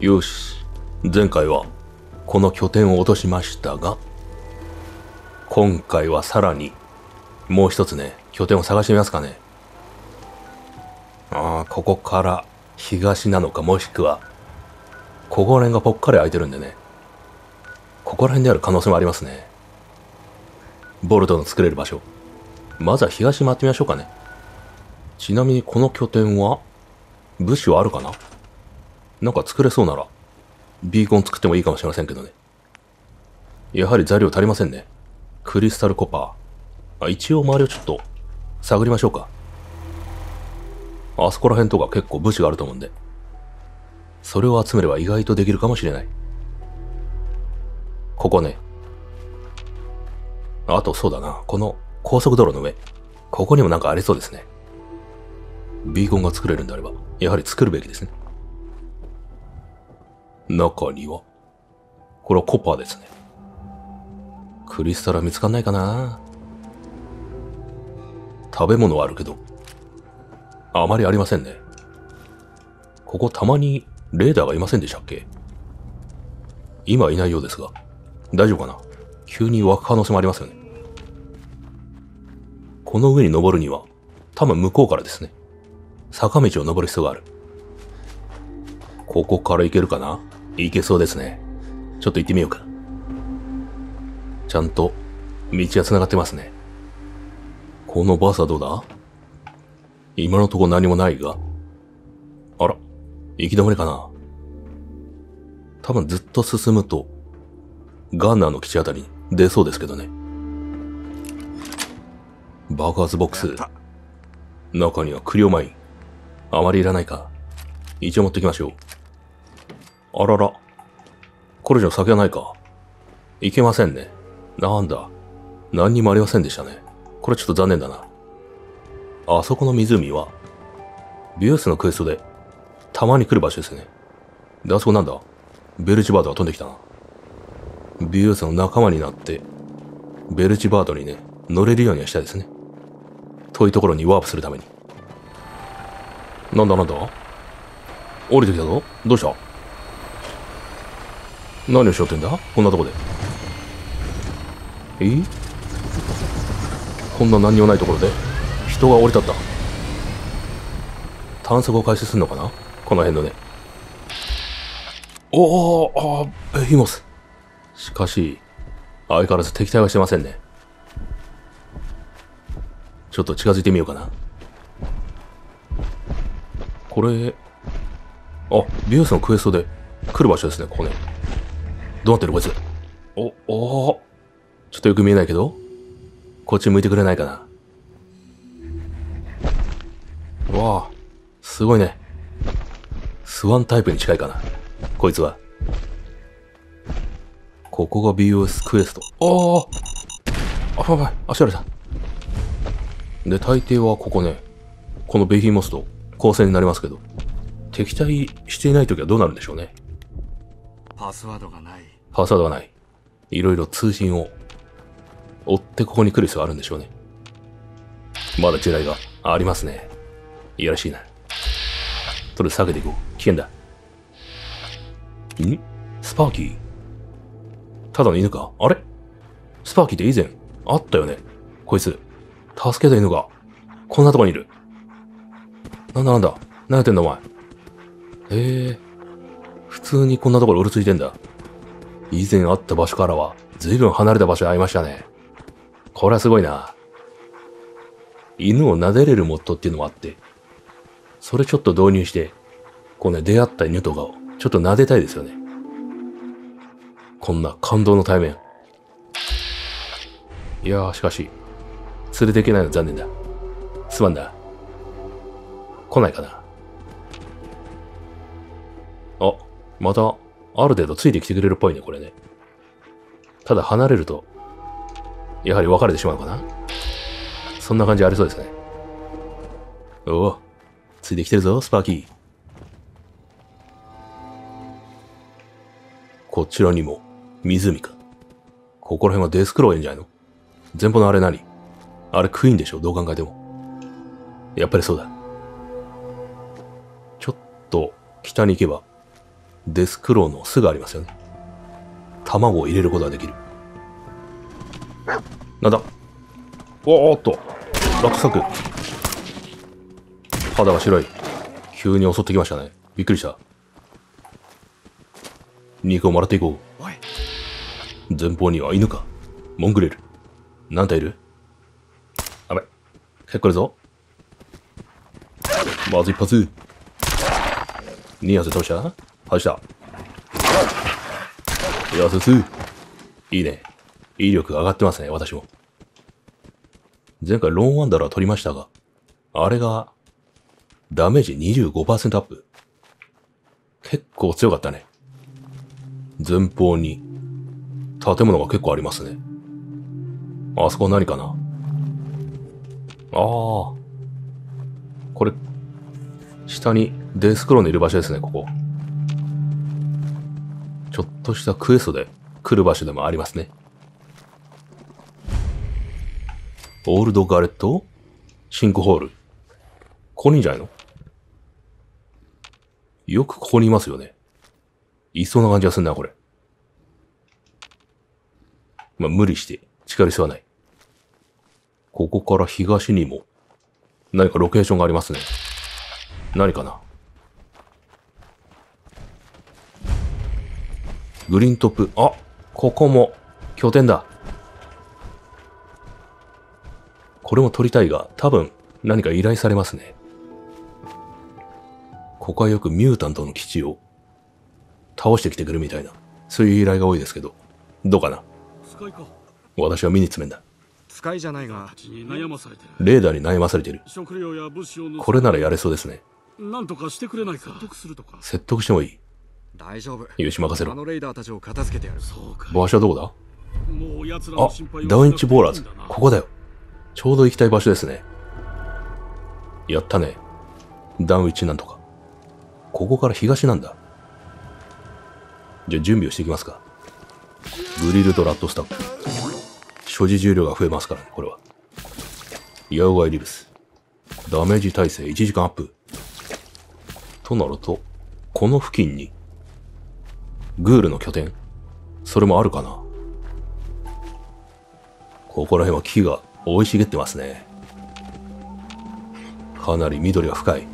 よし。前回はこの拠点を落としましたが、今回はさらにもう一つね、拠点を探してみますかね。ああ、ここから東なのかもしくは、ここら辺がぽっかり空いてるんでね。ここら辺である可能性もありますね。ボルトの作れる場所。まずは東回ってみましょうかね。ちなみにこの拠点は、物資はあるかな？なんか作れそうなら、ビーコン作ってもいいかもしれませんけどね。やはり材料足りませんね。クリスタルコパー。あ、一応周りをちょっと探りましょうか。あそこら辺とか結構物資があると思うんで。それを集めれば意外とできるかもしれない。ここね。あとそうだな。この高速道路の上。ここにもなんかありそうですね。ビーコンが作れるんであれば、やはり作るべきですね。中には、これはコッパーですね。クリスタルは見つかんないかな食べ物はあるけど、あまりありませんね。ここたまにレーダーがいませんでしたっけ？今いないようですが、大丈夫かな？急に湧く可能性もありますよね。この上に登るには、多分向こうからですね。坂道を登る必要がある。ここから行けるかな？行けそうですね。ちょっと行ってみようか。ちゃんと道が繋がってますね。このバスはどうだ？今のところ何もないが？あら、行き止まりかな？多分ずっと進むと、ガンナーの基地あたりに出そうですけどね。爆発ボックス。中にはクリオマイン。あまりいらないか。一応持ってきましょう。あらら。これ以上先はないか。いけませんね。なんだ。何にもありませんでしたね。これちょっと残念だな。あそこの湖は、ビュースのクエストで、たまに来る場所ですね。で、あそこなんだベルチバードが飛んできたな。ビュースの仲間になって、ベルチバードにね、乗れるようにはしたいですね。遠いところにワープするために。なんだなんだ？降りてきたぞどうした？何をしようってんだ？こんなとこで。え？こんな何にもないところで人が降り立った。探索を開始するのかな？この辺のね。おおあベヒモス。しかし、相変わらず敵対はしてませんね。ちょっと近づいてみようかな。これ、あ、ビュースのクエストで来る場所ですね、ここね。どうなってるこいつ。お、おちょっとよく見えないけどこっち向いてくれないかな。わあ、すごいね。スワンタイプに近いかな。こいつは。ここが BOS クエスト。おーあ、やばい、足荒れた。で、大抵はここね、このベヒーモスと交戦になりますけど、敵対していない時はどうなるんでしょうね。パスワードがない。パスワードがない。いろいろ通信を追ってここに来る必要があるんでしょうね。まだ地雷がありますね。いやらしいな。とりあえず下げていこう。危険だ。ん？スパーキー？ただの犬か？あれ？スパーキーって以前あったよねこいつ。助けた犬がこんなとこにいる。なんだなんだ何やってんだお前。へえ。普通にこんなところうるついてんだ。以前あった場所からは、随分離れた場所に会いましたね。これはすごいな。犬を撫でれるモッドっていうのもあって、それちょっと導入して、こうね、出会った犬とかをちょっと撫でたいですよね。こんな感動の対面。いやー、しかし、連れていけないの残念だ。すまんだ。来ないかな。あ、また、ある程度ついてきてくれるっぽいね、これね。ただ離れると、やはり別れてしまうかな。そんな感じありそうですね。おお、ついてきてるぞ、スパーキー。こちらにも、湖か。ここら辺はデスクローエンじゃないの前方のあれ何？あれクイーンでしょ？どう考えても。やっぱりそうだ。と北に行けば、デスクローの巣がありますよね。卵を入れることができる。なんだおーっと、落作。肌が白い。急に襲ってきましたね。びっくりした。肉をもらっていこ。う。前方には犬か。モングレル。何体いる？あべ。結構いるぞ。まず一発。2発倒した？外した。やす。いいね。威力上がってますね、私も。前回ローンワンダラー取りましたが、あれが、ダメージ25%アップ。結構強かったね。前方に、建物が結構ありますね。あそこ何かな？ああ。これ、下にデスクローのいる場所ですね、ここ。ちょっとしたクエストで来る場所でもありますね。オールドガレット？シンクホール。ここにいんじゃないの？よくここにいますよね。いそうな感じがすんな、これ。まあ、無理して近寄りはない。ここから東にも、何かロケーションがありますね。何かな？グリーントップ、あ、ここも拠点だ。これも取りたいが、多分何か依頼されますね。ここはよくミュータントの基地を倒してきてくるみたいな、そういう依頼が多いですけど、どうかな？使いか私は身に詰めんだ。使いじゃないが、に悩まされてるレーダーに悩まされている。食料や物資を盗むこれならやれそうですね。なんとかしてくれないか説得するとか説得してもいい。大丈夫。よし、任せろ。あのレイダーたちを片付けてやる。そうか場所はどこだ？もう奴らあの心配を、ダウンチボーラーズここだよ。ちょうど行きたい場所ですね。やったね。ダウンウィッチなんとか。ここから東なんだ。じゃあ準備をしていきますか。グリルドラッドスタッフ。所持重量が増えますからね、これは。ヤウガイリブス。ダメージ耐性1時間アップ。となると、この付近に、グールの拠点？それもあるかな？ここら辺は木が生い茂ってますね。かなり緑が深い。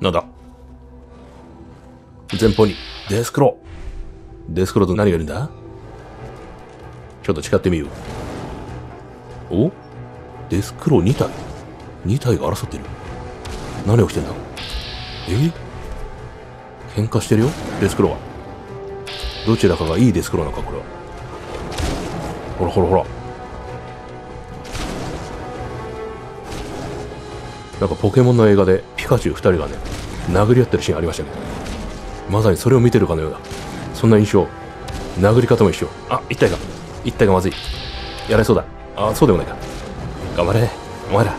なんだ？前方にデスクロデスクロと何がいるんだ？ちょっと誓ってみよう。お？デスクロ2体 ?2 体が争ってる。何起きてんだ？え？喧嘩してるよ？デスクロは。どちらかがいいデスクロなのかこれは。ほらほらほら。なんかポケモンの映画でピカチュウ2人がね、殴り合ってるシーンありましたね。まさにそれを見てるかのような、そんな印象。殴り方も一緒。あ、一体が。一体がまずい。やられそうだ。あ、そうでもないか。頑張れ。お前ら。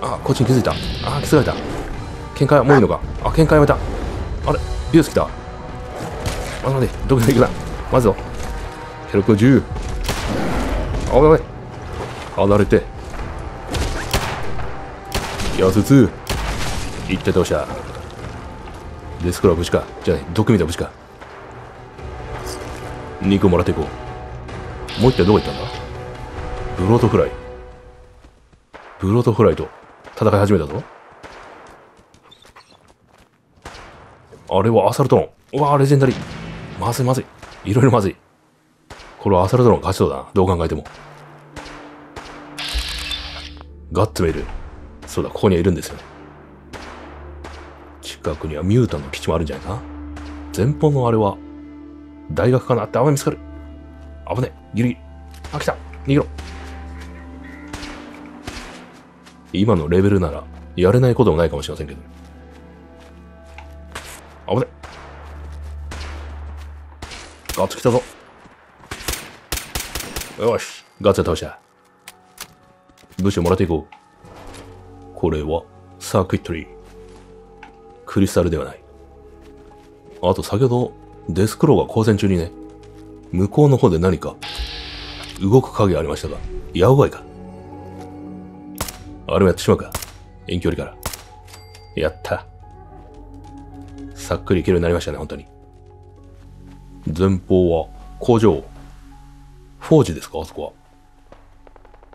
あ、こっちに気づいた。あ、気づかれた。喧嘩はもういいのか。あ、喧嘩やめた。あれビュース来た。待て待て、どこに行くな。まずぞ。ヘロク10。おいおい。離れて。やつつ。一体どうした。デスクローは無事か。じゃあ、毒味だ無事か。肉もらっていこう。もう一体どこ行った。んだブロートフライ。ブロートフライと戦い始めた。ぞ。あれはアサルトロン。うわーレジェンダリー。まずいまずい。いろいろまずい。これはアサルトロン勝ちそうだな。どう考えても。ガッツメイル。そうだ、ここにはいるんですよ。近くにはミュータンの基地もあるんじゃないかな。前方のあれは、大学かなってあま、見つかる。危ねえ。ギリギリ。あ、来た。逃げろ。今のレベルなら、やれないこともないかもしれませんけど。危ね。ガッツ来たぞ。よし。ガッツ倒した。武士をもらっていこう。これは、サーキットリー。クリスタルではない。あと先ほど、デスクローが交戦中にね、向こうの方で何か、動く影ありましたが、ヤオガイか。あれもやってしまうか。遠距離から。やった。さっくりいけるようになりましたね、本当に。前方は工場。フォージですかあそこは。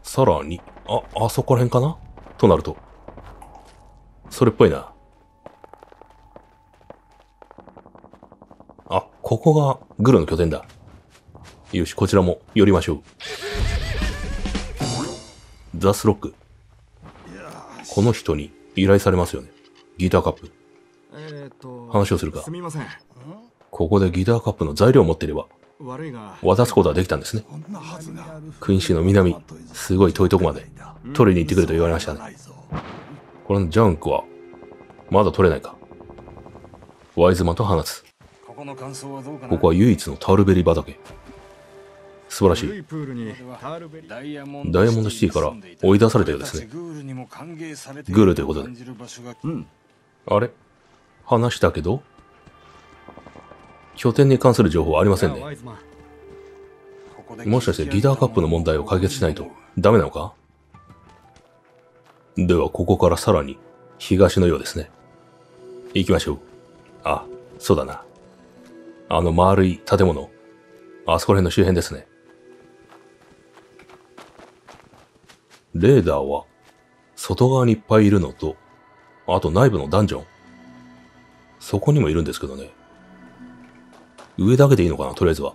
さらに、あ、あそこら辺かな？となると。それっぽいな。あ、ここがグルの拠点だ。よし、こちらも寄りましょう。ザスロック。この人に依頼されますよね。ギターカップ。話をするかすみませんここでギターカップの材料を持っていれば、悪いが渡すことはできたんですね。クイーン市の南、すごい遠いとこまで取りに行ってくれと言われましたね。これのジャンクは、まだ取れないか。ワイズマンと話す。ここの感想はどうかな？ここは唯一のタウルベリー畑。素晴らしい。古いプールにタールベリーダイヤモンドシティから追い出されたようですねグールということで感じる場所があれ？話したけど拠点に関する情報はありませんね。もしかしてギターカップの問題を解決しないとダメなのか？ではここからさらに東のようですね。行きましょう。あ、そうだな。あの丸い建物。あそこら辺の周辺ですね。レーダーは外側にいっぱいいるのと、あと内部のダンジョン。そこにもいるんですけどね。上だけでいいのかな、とりあえずは。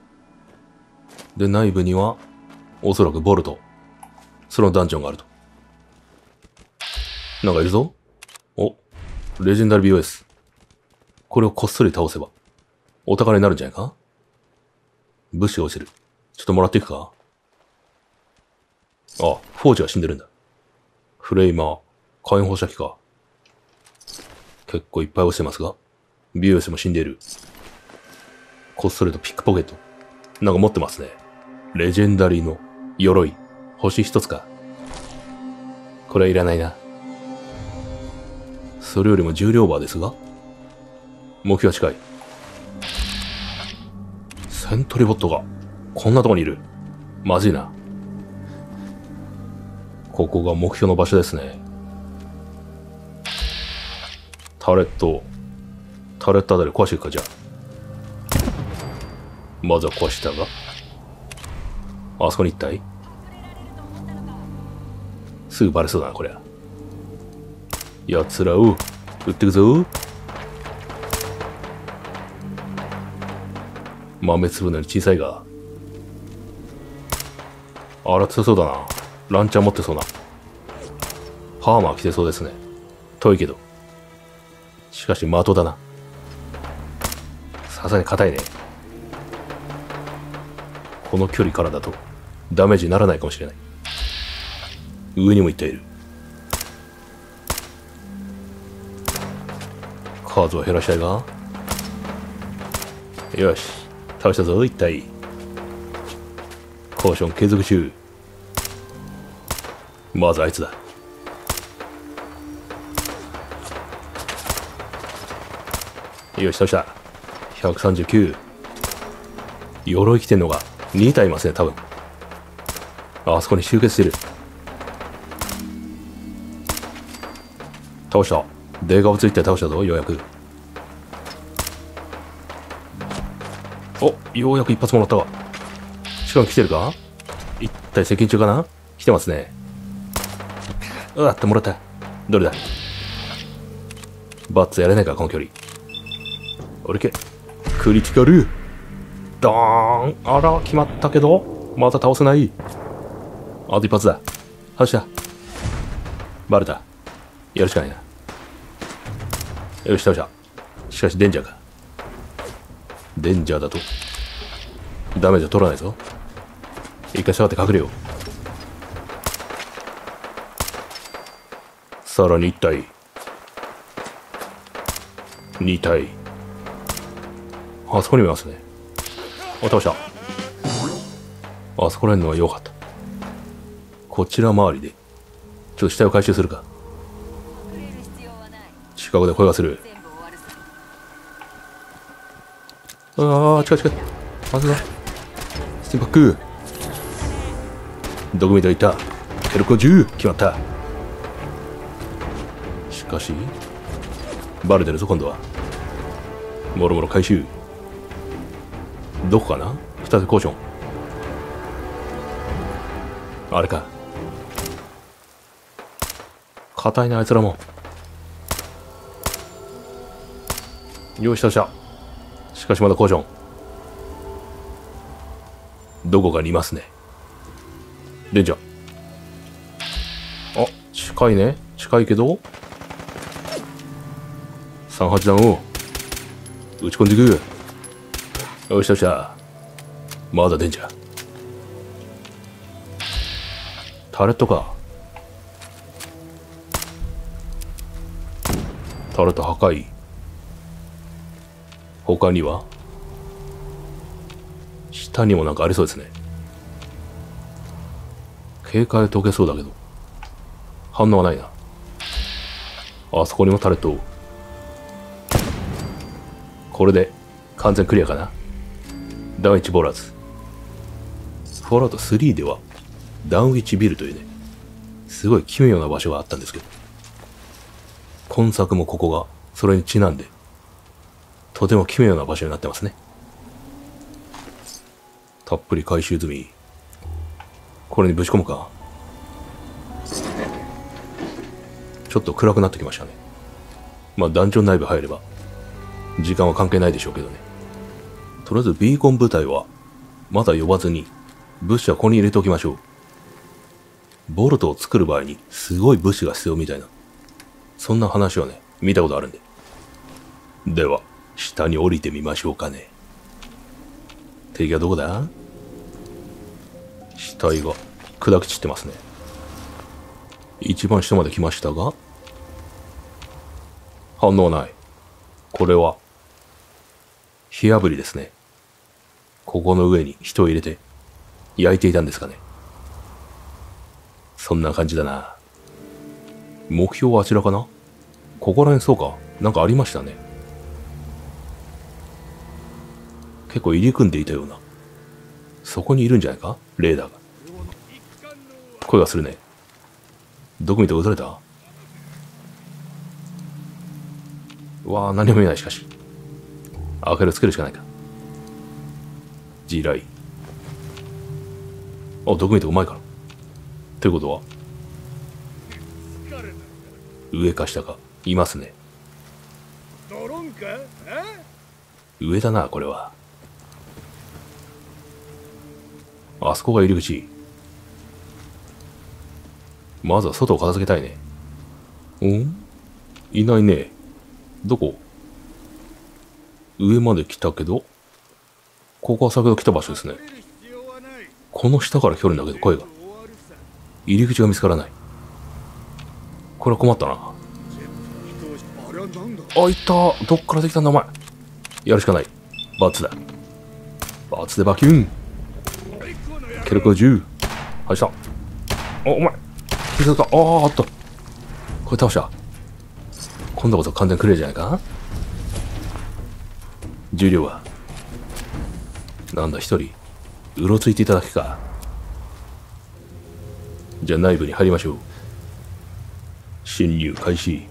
で、内部には、おそらくボルト。そのダンジョンがあると。なんかいるぞお、レジェンダリ BOS。これをこっそり倒せば、お宝になるんじゃないか？物資が落ちてる。ちょっともらっていくか？あ、フォージは死んでるんだ。フレイマー、火炎放射器か。結構いっぱい落ちてますが、BOS も死んでいる。こっそりとピックポケット。なんか持ってますね。レジェンダリーの鎧。星一つか。これはいらないな。それよりも重量バーですが目標は近い。セントリボットが、こんなとこにいる。まずいな。ここが目標の場所ですね。タレット、タレットあたり壊していくか、じゃあ。まずは壊したが。あそこに一体すぐバレそうだな、こりゃ。奴らを、撃ってくぞ。豆粒のより小さいが。あら強そうだな。ランチャー持ってそうな。ハーマー来てそうですね。遠いけど。しかし的だな。さすがに硬いね。この距離からだとダメージにならないかもしれない。上にも行っている。数を減らしたいが。よし。倒したぞ、一体。コーション継続中。まずあいつだ。よし、倒した。139。鎧着てんのが2体いますね、多分。あそこに集結してる。倒した。デーガをついて倒したぞ、ようやく。お、ようやく一発もらったわ。しかも来てるか？一体接近中かな？来てますね。うわってもらった。どれだ？バッツやれないか、この距離。俺け。クリティカル。ドーンあら、決まったけど、また倒せない。あと一発だ。外した。バレた。やるしかないな。よし、倒した。しかし、デンジャーか。デンジャーだと、ダメージは取らないぞ。一回下がって隠れよう。さらに一体。二体。あそこにもいますね。お、倒した。あそこら辺のは良かった。こちら周りで、ちょっと死体を回収するか。近くで声がする。ああ、近い近い。まずだ。スティンパック。どこ見ていたケルコ10決まった。しかし、バレてるぞ今度はもろもろ回収どこかな？二つコーションあれか。硬いなあいつらも。よしよしゃ。しかしまだコーションどこかにいますね。レンジャー。あ近いね。近いけど。38弾を打ち込んでいく。よっしゃよっしゃまだ出んじゃ。タレットか。タレット破壊。他には？下にもなんかありそうですね。警戒解けそうだけど。反応はないな。あそこにもタレット。これで完全クリアかな。ダウン1ボーラーズ。フォールアウト3ではダウン1ビルというねすごい奇妙な場所があったんですけど今作もここがそれにちなんでとても奇妙な場所になってますね。たっぷり回収済み。これにぶち込むか。ちょっと暗くなってきましたね。まあダンジョン内部入れば時間は関係ないでしょうけどね。とりあえずビーコン部隊はまだ呼ばずに物資はここに入れておきましょう。ボルトを作る場合にすごい物資が必要みたいな。そんな話はね見たことあるんで。では下に降りてみましょうかね。敵はどこだ？死体が砕き散ってますね。一番下まで来ましたが反応ない。これは火炙りですね。ここの上に人を入れて焼いていたんですかね。そんな感じだな。目標はあちらかな？ここら辺そうか。なんかありましたね。結構入り組んでいたような。そこにいるんじゃないか？レーダーが。声がするね。どこ見て撃たれた？わあ何も見えないしかし。明かりをつけるしかないか。地雷あどこ見てうまいから。ということは上か下か。いますね。上だなこれは。あそこが入り口。まずは外を片付けたいね。ん？いないね。どこ？上まで来たけどここは先ほど来た場所ですね。この下から来るんだけど声が入り口が見つからない。これは困ったな。あれはなんだあいた。どっからできたんだお前。やるしかない。バツだ。バツでバキュン。ケルク10はいした。おお前。気づいたあああった。これ倒した。今度こそ完全クリアじゃないか重量はなんだ一人。うろついていただけか？じゃあ内部に入りましょう。侵入開始。